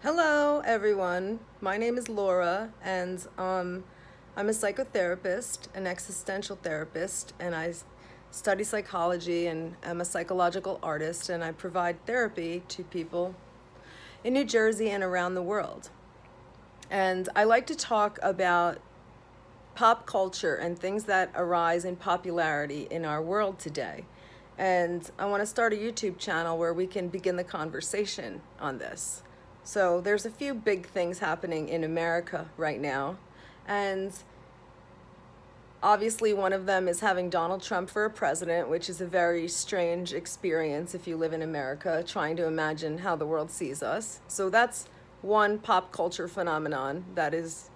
Hello, everyone. My name is Laura, and um, I'm a psychotherapist, an existential therapist, and I study psychology and am a psychological artist, and I provide therapy to people in New Jersey and around the world. And I like to talk about pop culture and things that arise in popularity in our world today. And I want to start a YouTube channel where we can begin the conversation on this. So there's a few big things happening in America right now. And obviously one of them is having Donald Trump for a president, which is a very strange experience if you live in America, trying to imagine how the world sees us. So that's one pop culture phenomenon that is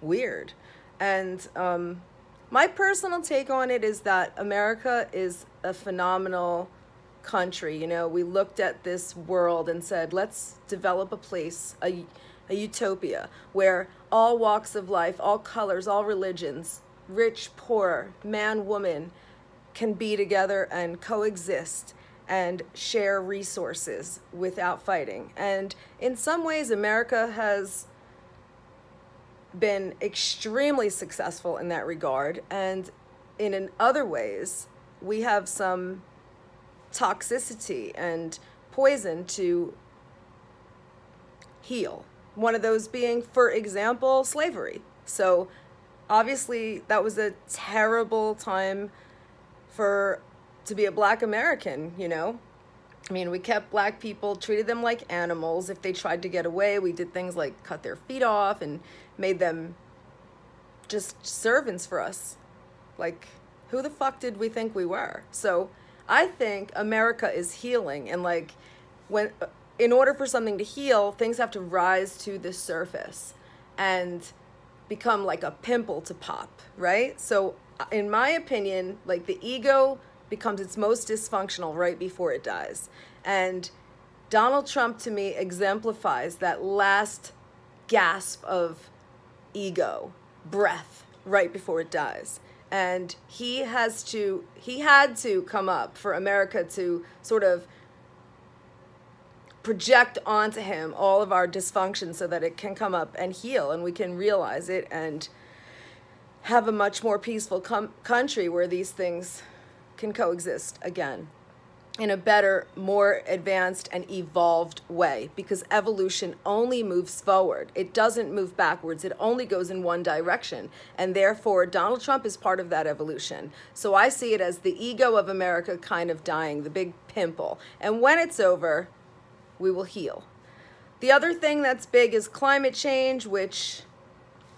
weird. And um, my personal take on it is that America is a phenomenal country. You know, we looked at this world and said, let's develop a place, a, a utopia, where all walks of life, all colors, all religions, rich, poor, man, woman, can be together and coexist and share resources without fighting. And in some ways, America has been extremely successful in that regard. And in other ways, we have some toxicity and poison to heal. One of those being, for example, slavery. So obviously that was a terrible time for to be a black American, you know. I mean, we kept black people, treated them like animals. If they tried to get away, we did things like cut their feet off and made them just servants for us. Like, who the fuck did we think we were? So, I think America is healing and like when in order for something to heal, things have to rise to the surface and become like a pimple to pop, right? So uh, in my opinion, like the ego becomes its most dysfunctional right before it dies. And Donald Trump to me exemplifies that last gasp of ego, breath right before it dies and he has to he had to come up for America to sort of project onto him all of our dysfunction so that it can come up and heal and we can realize it and have a much more peaceful country where these things can coexist again in a better, more advanced, and evolved way because evolution only moves forward. It doesn't move backwards, it only goes in one direction. And therefore, Donald Trump is part of that evolution. So I see it as the ego of America kind of dying, the big pimple. And when it's over, we will heal. The other thing that's big is climate change, which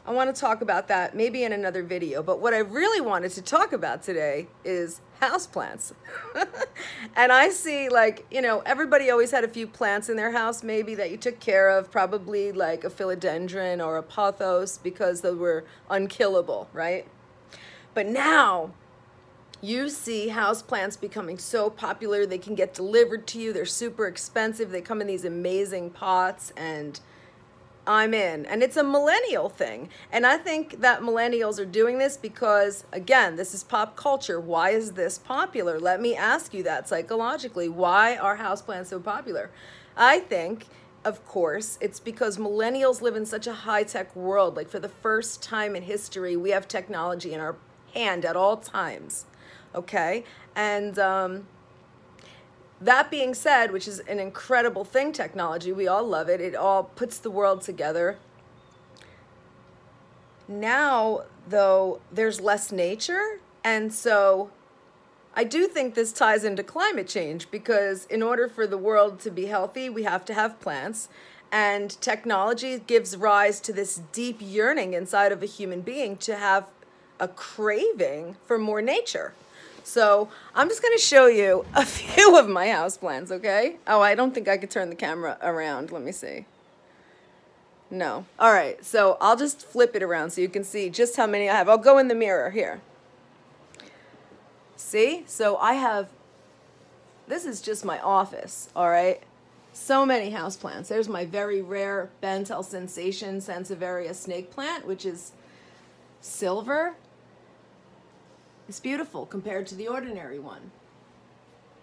I want to talk about that maybe in another video. But what I really wanted to talk about today is houseplants. and I see like, you know, everybody always had a few plants in their house maybe that you took care of, probably like a philodendron or a pothos because they were unkillable, right? But now you see houseplants becoming so popular. They can get delivered to you. They're super expensive. They come in these amazing pots and I'm in. And it's a millennial thing. And I think that millennials are doing this because, again, this is pop culture. Why is this popular? Let me ask you that psychologically. Why are houseplants so popular? I think, of course, it's because millennials live in such a high tech world. Like, for the first time in history, we have technology in our hand at all times. Okay? And, um, that being said, which is an incredible thing, technology, we all love it. It all puts the world together. Now, though, there's less nature. And so I do think this ties into climate change because in order for the world to be healthy, we have to have plants. And technology gives rise to this deep yearning inside of a human being to have a craving for more nature. So I'm just gonna show you a few of my house plants, okay? Oh, I don't think I could turn the camera around. Let me see. No. All right, so I'll just flip it around so you can see just how many I have. I'll go in the mirror here. See? So I have, this is just my office, all right? So many houseplants. There's my very rare Bantel Sensation Sansevieria snake plant, which is silver. It's beautiful compared to the ordinary one.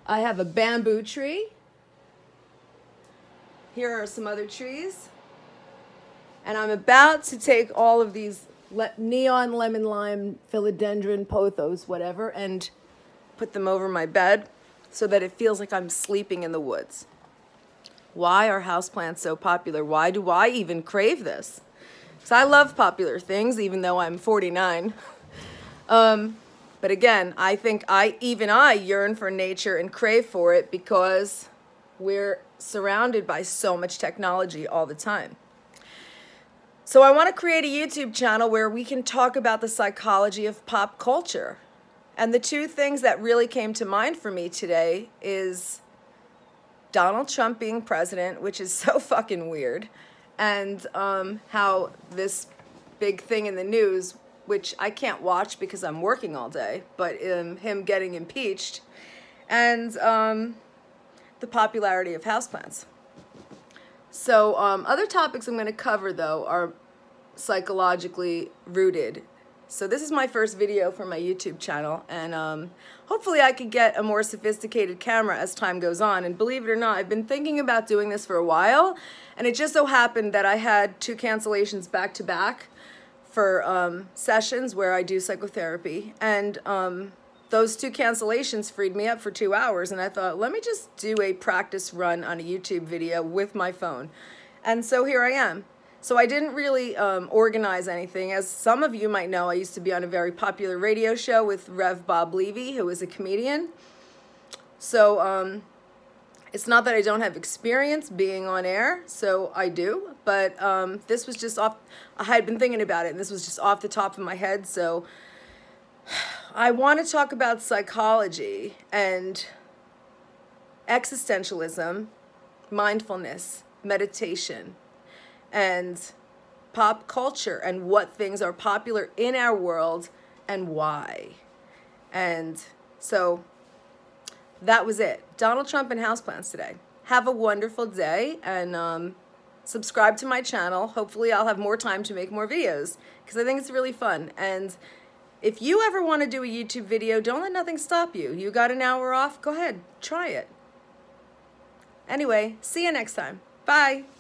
I have a bamboo tree. here are some other trees. And I'm about to take all of these le- neon lemon lime philodendron pothos, whatever, and put them over my bed so that it feels like I'm sleeping in the woods. Why are houseplants so popular? Why do I even crave this? Because I love popular things, even though I'm 49. um, but again, I think I even I yearn for nature and crave for it because we're surrounded by so much technology all the time. So I want to create a YouTube channel where we can talk about the psychology of pop culture. And the two things that really came to mind for me today is Donald Trump being president, which is so fucking weird, and um, how this big thing in the news, which I can't watch because I'm working all day, but um, him getting impeached, and um, the popularity of houseplants. So, um, other topics I'm going to cover, though, are psychologically rooted. So, this is my first video for my YouTube channel, and um, hopefully, I could get a more sophisticated camera as time goes on. And believe it or not, I've been thinking about doing this for a while, and it just so happened that I had two cancellations back to back for um, sessions where I do psychotherapy. And um, those two cancellations freed me up for two hours and I thought, let me just do a practice run on a YouTube video with my phone. And so here I am. So I didn't really um, organize anything. As some of you might know, I used to be on a very popular radio show with Rev Bob Levy, who is a comedian. So um, it's not that I don't have experience being on air, so I do, but um, this was just off, I had been thinking about it, and this was just off the top of my head, so I want to talk about psychology and existentialism, mindfulness, meditation, and pop culture and what things are popular in our world and why. And so that was it. Donald Trump and houseplants today. Have a wonderful day and um, subscribe to my channel. Hopefully, I'll have more time to make more videos because I think it's really fun. And if you ever want to do a YouTube video, don't let nothing stop you. You got an hour off? Go ahead, try it. Anyway, see you next time. Bye.